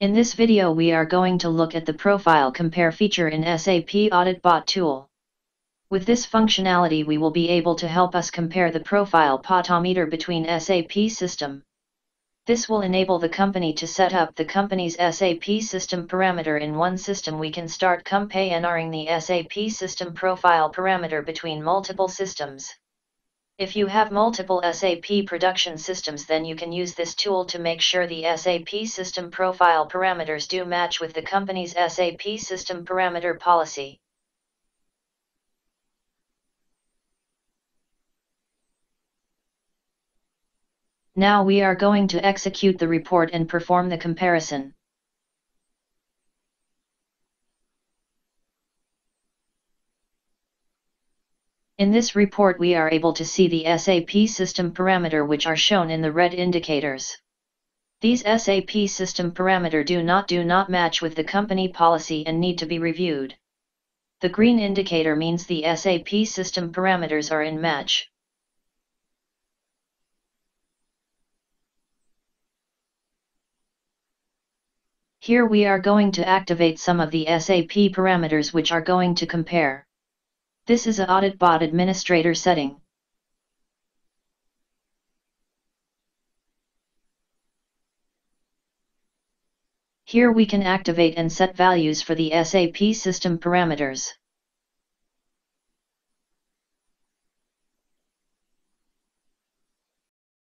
In this video we are going to look at the Profile Compare feature in SAP AuditBot tool. With this functionality we will be able to help us compare the profile parameter between SAP system. This will enable the company to set up the company's SAP system parameter in one system we can start comparing the SAP system profile parameter between multiple systems. If you have multiple SAP production systems then you can use this tool to make sure the SAP system profile parameters do match with the company's SAP system parameter policy. Now we are going to execute the report and perform the comparison. In this report we are able to see the SAP system parameter which are shown in the red indicators. These SAP system parameter do not do not match with the company policy and need to be reviewed. The green indicator means the SAP system parameters are in match. Here we are going to activate some of the SAP parameters which are going to compare. This is a AuditBot administrator setting. Here we can activate and set values for the SAP system parameters.